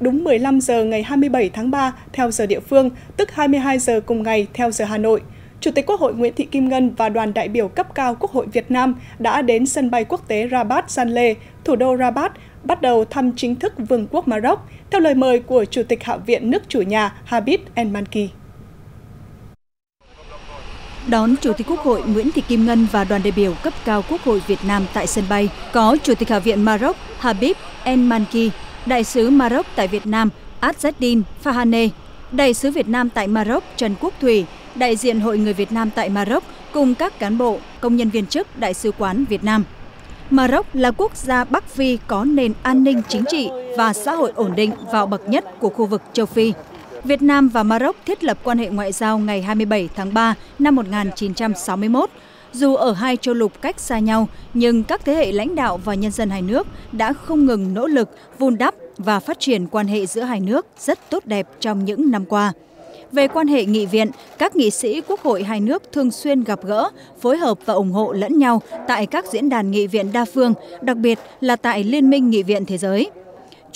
đúng 15 giờ ngày 27 tháng 3 theo giờ địa phương, tức 22 giờ cùng ngày theo giờ Hà Nội. Chủ tịch Quốc hội Nguyễn Thị Kim Ngân và đoàn đại biểu cấp cao Quốc hội Việt Nam đã đến sân bay quốc tế Rabat Zanle, thủ đô Rabat, bắt đầu thăm chính thức Vương quốc Maroc, theo lời mời của Chủ tịch Hạ viện nước chủ nhà Habib El Manki. Đón Chủ tịch Quốc hội Nguyễn Thị Kim Ngân và đoàn đại biểu cấp cao Quốc hội Việt Nam tại sân bay có Chủ tịch Hạ viện Maroc Habib El Manki, Đại sứ Maroc tại Việt Nam Azzeddin Fahane, Đại sứ Việt Nam tại Maroc Trần Quốc Thủy, đại diện Hội người Việt Nam tại Maroc cùng các cán bộ, công nhân viên chức Đại sứ quán Việt Nam. Maroc là quốc gia Bắc Phi có nền an ninh chính trị và xã hội ổn định vào bậc nhất của khu vực châu Phi. Việt Nam và Maroc thiết lập quan hệ ngoại giao ngày 27 tháng 3 năm 1961. Dù ở hai châu lục cách xa nhau, nhưng các thế hệ lãnh đạo và nhân dân hai nước đã không ngừng nỗ lực vun đắp và phát triển quan hệ giữa hai nước rất tốt đẹp trong những năm qua. Về quan hệ nghị viện, các nghị sĩ quốc hội hai nước thường xuyên gặp gỡ, phối hợp và ủng hộ lẫn nhau tại các diễn đàn nghị viện đa phương, đặc biệt là tại Liên minh Nghị viện Thế giới.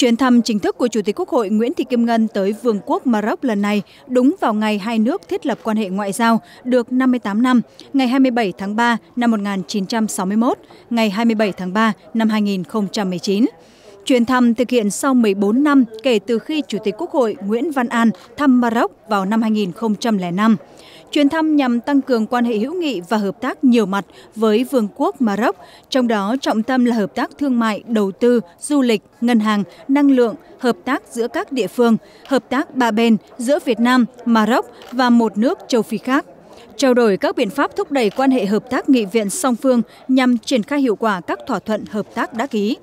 Chuyến thăm chính thức của Chủ tịch Quốc hội Nguyễn Thị Kim Ngân tới Vương quốc Maroc lần này đúng vào ngày hai nước thiết lập quan hệ ngoại giao được 58 năm, ngày 27 tháng 3 năm 1961, ngày 27 tháng 3 năm 2019. Chuyến thăm thực hiện sau 14 năm kể từ khi Chủ tịch Quốc hội Nguyễn Văn An thăm Maroc vào năm 2005. Chuyến thăm nhằm tăng cường quan hệ hữu nghị và hợp tác nhiều mặt với Vương quốc Maroc, trong đó trọng tâm là hợp tác thương mại, đầu tư, du lịch, ngân hàng, năng lượng, hợp tác giữa các địa phương, hợp tác ba bên giữa Việt Nam, Maroc và một nước châu Phi khác trao đổi các biện pháp thúc đẩy quan hệ hợp tác nghị viện song phương nhằm triển khai hiệu quả các thỏa thuận hợp tác đã ký.